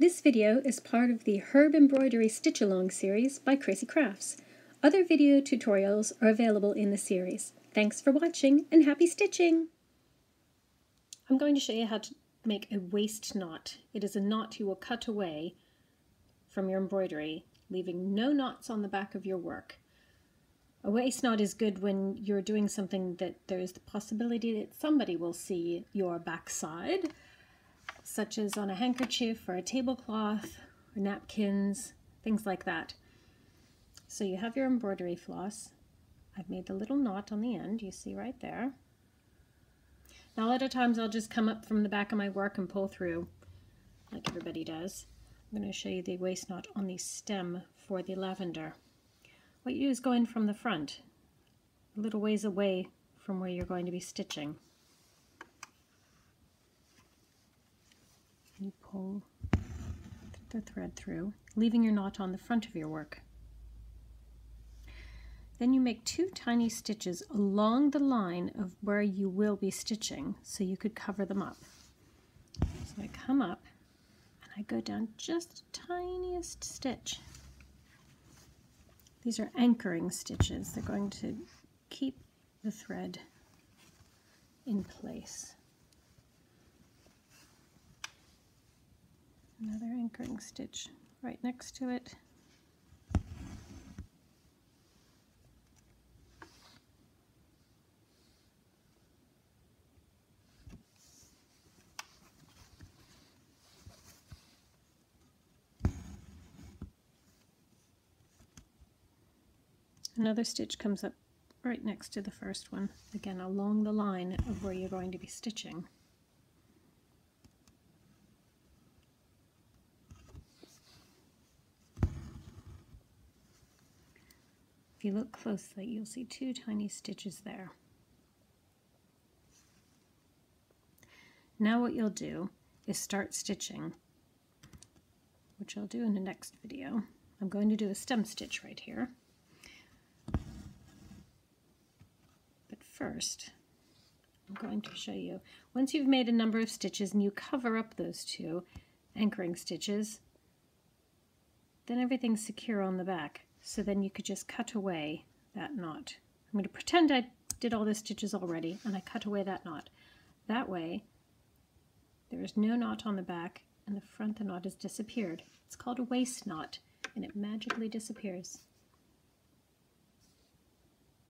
This video is part of the Herb Embroidery Stitch Along series by Chrissie Crafts. Other video tutorials are available in the series. Thanks for watching and happy stitching! I'm going to show you how to make a waste knot. It is a knot you will cut away from your embroidery, leaving no knots on the back of your work. A waste knot is good when you're doing something that there's the possibility that somebody will see your backside, such as on a handkerchief or a tablecloth or napkins, things like that. So you have your embroidery floss. I've made the little knot on the end, you see right there. Now a lot of times I'll just come up from the back of my work and pull through, like everybody does. I'm going to show you the waste knot on the stem for the lavender. What you do is go in from the front, a little ways away from where you're going to be stitching. You pull the thread through, leaving your knot on the front of your work. Then you make two tiny stitches along the line of where you will be stitching so you could cover them up. So I come up and I go down just the tiniest stitch. These are anchoring stitches. They're going to keep the thread in place. Another anchoring stitch right next to it. Another stitch comes up right next to the first one, again along the line of where you're going to be stitching. If you look closely, you'll see two tiny stitches there. Now what you'll do is start stitching, which I'll do in the next video. I'm going to do a stem stitch right here. But first, I'm going to show you. Once you've made a number of stitches and you cover up those two anchoring stitches, then everything's secure on the back. So then you could just cut away that knot. I'm going to pretend I did all the stitches already and I cut away that knot. That way, there is no knot on the back and the front the knot has disappeared. It's called a waste knot and it magically disappears.